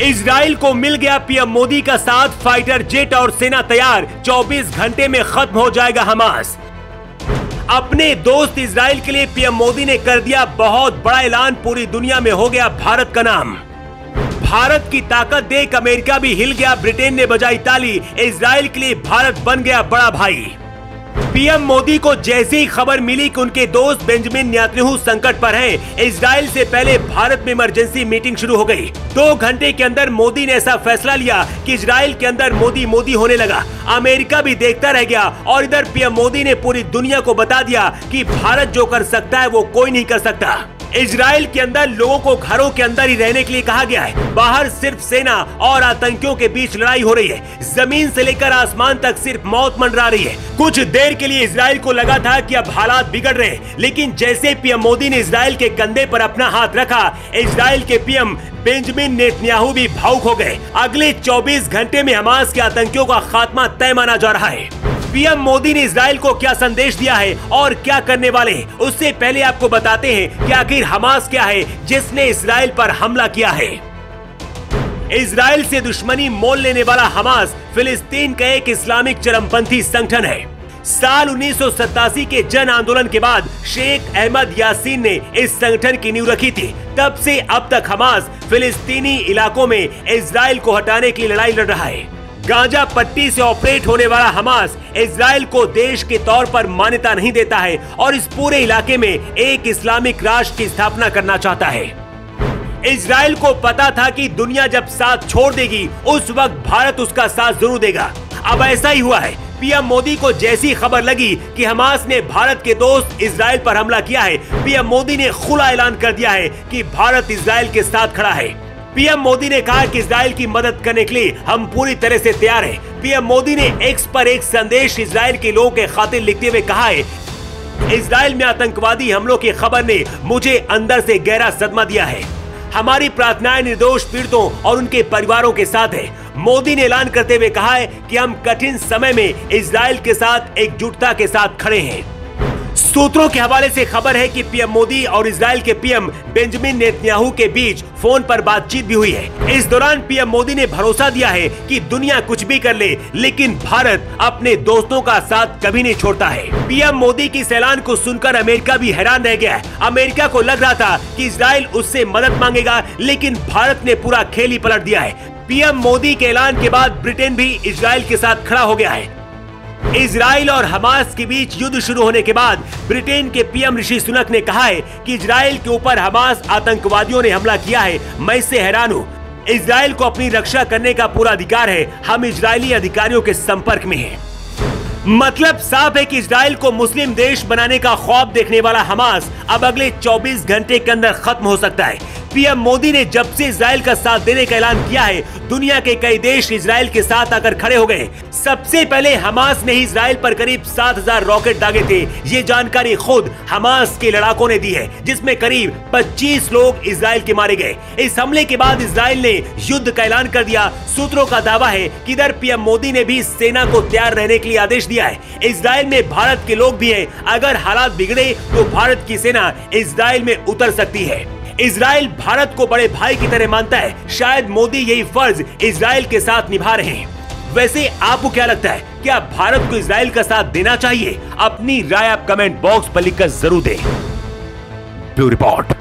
Israel को मिल गया PM Modi का साथ, फाइटर जेट और सेना तैयार। 24 घंटे में खत्म हो जाएगा हमास। अपने दोस्त इसराइल के लिए पीएम मोदी ने कर दिया बहुत बड़ा ऐलान, पूरी दुनिया में हो गया भारत का नाम। भारत की ताकत देख अमेरिका भी हिल गया, ब्रिटेन ने बजाई ताली। इसराइल के लिए भारत बन गया बड़ा भाई। पीएम मोदी को जैसे खबर मिली कि उनके दोस्त बेंजामिन नेतन्याहू संकट पर हैं, इजराइल से पहले भारत में इमरजेंसी मीटिंग शुरू हो गई। दो घंटे के अंदर मोदी ने ऐसा फैसला लिया कि इजराइल के अंदर मोदी मोदी होने लगा। अमेरिका भी देखता रह गया और इधर पीएम मोदी ने पूरी दुनिया को बता दिया कि भारत जो कर सकता है वो कोई नहीं कर सकता। इजराइल के अंदर लोगों को घरों के अंदर ही रहने के लिए कहा गया है। बाहर सिर्फ़ सेना और आतंकियों के बीच लड़ाई हो रही है। ज़मीन से लेकर आसमान तक सिर्फ़ मौत मंडरा रही है। कुछ देर के लिए इसराइल को लगा था कि अब हालात बिगड़ रहे लेकिन जैसे पीएम मोदी ने इसराइल के कंधे पर अपना हाथ रखा इसराइल के पीएम बेंजामिन नेतन्याहू भी भावुक हो गए। अगले 24 घंटे में हमास के आतंकियों का खात्मा तय माना जा रहा है। पीएम मोदी ने इसराइल को क्या संदेश दिया है और क्या करने वाले उससे पहले आपको बताते हैं कि आखिर हमास क्या है, जिसने इसराइल पर हमला किया है। इसराइल से दुश्मनी मोल लेने वाला हमास फिलिस्तीन का एक इस्लामिक चरमपंथी संगठन है। साल उन्नीस सौ सतासी के जन आंदोलन के बाद शेख अहमद यासीन ने इस संगठन की नींव रखी थी। तब से अब तक हमास फिलिस्तीनी इलाकों में इसराइल को हटाने की लड़ाई लड़ रहा है। गांजा पट्टी से ऑपरेट होने वाला हमास इसराइल को देश के तौर पर मान्यता नहीं देता है और इस पूरे इलाके में एक इस्लामिक राष्ट्र की स्थापना करना चाहता है। इसराइल को पता था कि दुनिया जब साथ छोड़ देगी, उस वक्त भारत उसका साथ ज़रूर देगा। अब ऐसा ही हुआ है। पीएम मोदी को जैसी खबर लगी कि हमास ने भारत के दोस्त इसराइल पर हमला किया है, पीएम मोदी ने खुला ऐलान कर दिया है कि भारत इसराइल के साथ खड़ा है। पीएम मोदी ने कहा कि इसराइल की मदद करने के लिए हम पूरी तरह से तैयार हैं। पीएम मोदी ने एक्स पर एक संदेश इसराइल के लोगों के खातिर लिखते हुए कहा है इसराइल में आतंकवादी हमलों की खबर ने मुझे अंदर से गहरा सदमा दिया है। हमारी प्रार्थनाएँ, निर्दोष पीड़ितों और उनके परिवारों के साथ है। मोदी ने ऐलान करते हुए कहा है कि हम कठिन समय में इसराइल के साथ एकजुटता के साथ खड़े हैं। सूत्रों के हवाले से खबर है कि पीएम मोदी और इसराइल के पीएम बेंजामिन नेतन्याहू के बीच फ़ोन पर बातचीत भी हुई है। इस दौरान पीएम मोदी ने भरोसा दिया है कि दुनिया कुछ भी कर ले, लेकिन भारत अपने दोस्तों का साथ कभी नहीं छोड़ता है। पीएम मोदी की ऐलान को सुनकर अमेरिका भी हैरान रह गया है। अमेरिका को लग रहा था कि इसराइल उससे मदद मांगेगा, लेकिन भारत ने पूरा खेल ही पलट दिया है। पीएम मोदी के ऐलान के बाद ब्रिटेन भी इसराइल के साथ खड़ा हो गया है। इसराइल और हमास के बीच युद्ध शुरू होने के बाद ब्रिटेन के पीएम ऋषि सुनक ने कहा है कि इसराइल के ऊपर हमास आतंकवादियों ने हमला किया है। मैं इससे हैरान हूँ। इसराइल को अपनी रक्षा करने का पूरा अधिकार है। हम इजरायली अधिकारियों के संपर्क में हैं। मतलब साफ़ है कि इसराइल को मुस्लिम देश बनाने का ख्वाब देखने वाला हमास अब अगले 24 घंटे के अंदर खत्म हो सकता है। पीएम मोदी ने जब से इसराइल का साथ देने का ऐलान किया है, दुनिया के कई देश इसराइल के साथ आकर खड़े हो गए। सबसे पहले हमास ने ही इसराइल पर करीब 7000 रॉकेट दागे थे। ये जानकारी खुद हमास के लड़ाकों ने दी है, जिसमें करीब 25 लोग इसराइल के मारे गए। इस हमले के बाद इसराइल ने युद्ध का ऐलान कर दिया। सूत्रों का दावा है कि इधर पीएम मोदी ने भी सेना को तैयार रहने के लिए आदेश दिया है। इसराइल में भारत के लोग भी है। अगर हालात बिगड़े तो भारत की सेना इसराइल में उतर सकती है। इसराइल भारत को बड़े भाई की तरह मानता है। शायद मोदी यही फ़र्ज़ इसराइल के साथ निभा रहे हैं। वैसे आपको क्या लगता है, क्या भारत को इसराइल का साथ देना चाहिए? अपनी राय आप कमेंट बॉक्स पर लिखकर ज़रूर दें। Bureau report.